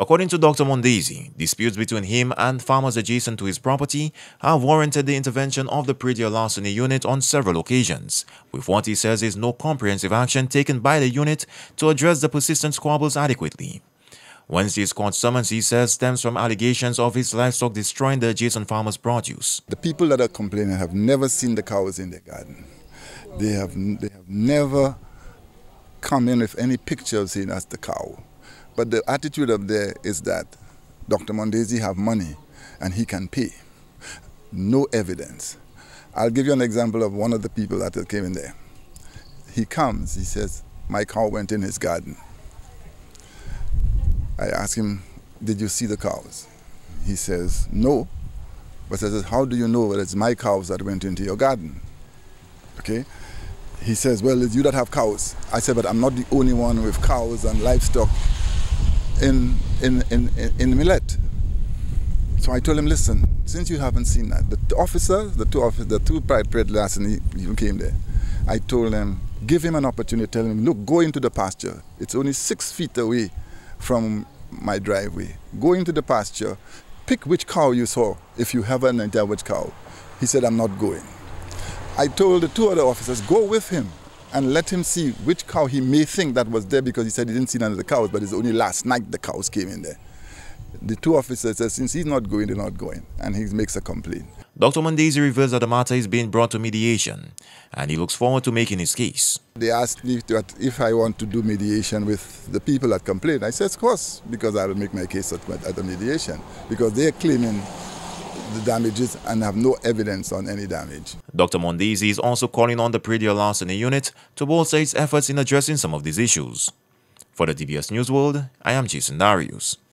According to Dr. Mondesir, disputes between him and farmers adjacent to his property have warranted the intervention of the praedial larceny unit on several occasions, with what he says is no comprehensive action taken by the unit to address the persistent squabbles adequately. Wednesday's court summons, he says, stems from allegations of his livestock destroying the adjacent farmers' produce. The people that are complaining have never seen the cows in their garden. They have, they have never come in with any pictures seeing us the cow. But the attitude up there is that Dr. Mondesir have money and he can pay. No evidence. I'll give you an example of one of the people that came in there. He comes, he says, my cow went in his garden. I ask him, Did you see the cows? He says, No. But I says, How do you know that it's my cows that went into your garden? Okay? He says, Well, it's you that have cows. I said, But I'm not the only one with cows and livestock in, in, in, in, Millet. So I told him, Listen, since you haven't seen that, the officers, the two officers, the two private last and he came there. I told them, give him an opportunity, tell him, look, go into the pasture. It's only six feet away from my driveway. Go into the pasture, pick which cow you saw, if you have an idea which cow. He said, I'm not going. I told the two other officers, go with him and let him see which cow he may think that was there because he said he didn't see none of the cows, but it's only last night the cows came in there. The two officers said, since he's not going, they're not going, and he makes a complaint. Dr. Mondesir reveals that the matter is being brought to mediation and he looks forward to making his case. They asked me if I want to do mediation with the people that complain. I said, of course, because I will make my case at, at the mediation because they're claiming the damages and have no evidence on any damage. Dr. Mondesir is also calling on the praedial larceny unit to bolster its efforts in addressing some of these issues. For the DBS News World, I am Jason Darius.